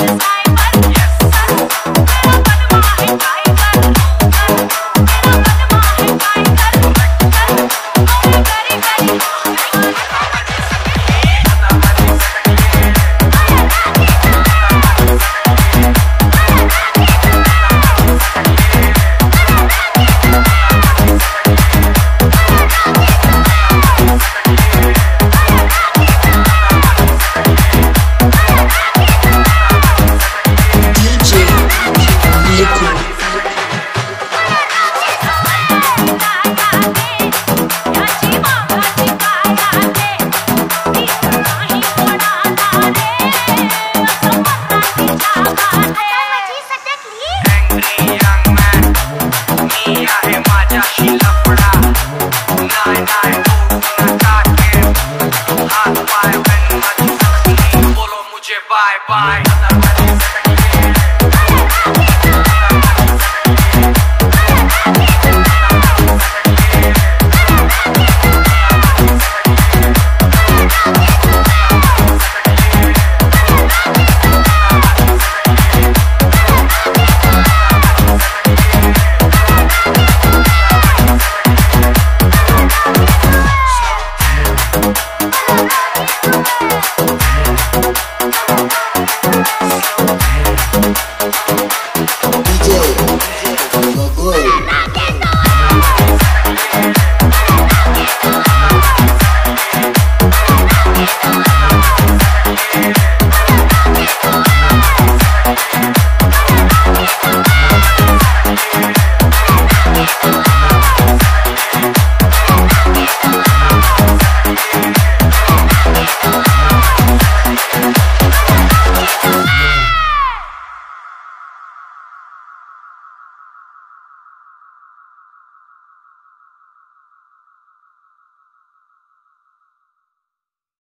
Thank you bye bye Thank you.